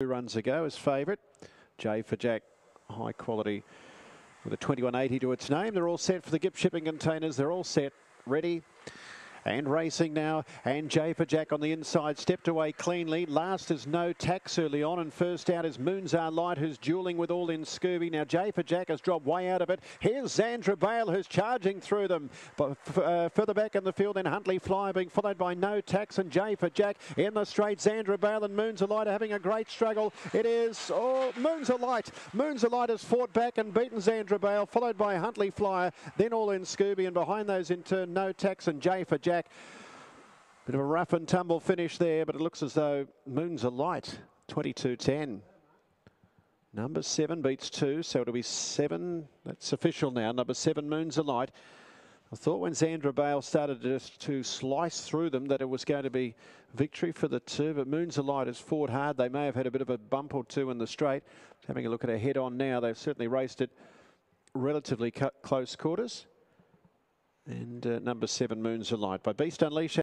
Two runs ago as favourite. J for Jack, high quality with a 2180 to its name. They're all set for the Gipp shipping containers. They're all set, ready. And racing now, and J for Jack on the inside, stepped away cleanly. Last is no tax early on, and first out is Moonzar Light, who's dueling with All in Scooby. Now J for Jack has dropped way out of it. Here's Zandra Bale, who's charging through them. But uh, further back in the field, then Huntley Flyer being followed by No Tax and J for Jack in the straight. Zandra Bale and Moonzar Light are having a great struggle. It is oh Moonzar Light. Moonzar Light has fought back and beaten Zandra Bale, followed by Huntley Flyer, then All in Scooby, and behind those in turn No Tax and J for Jack. Bit of a rough and tumble finish there, but it looks as though Moonzar Light, 22-10. Number seven beats two, so it'll be seven. That's official now. Number seven, Moonzar Light. I thought when Zandra Bale started just to slice through them that it was going to be victory for the two, but Moonzar Light has fought hard. They may have had a bit of a bump or two in the straight. Having a look at her head on now, they've certainly raced it relatively close quarters. And uh, number seven, Moonzar Light by Beast Unleashed.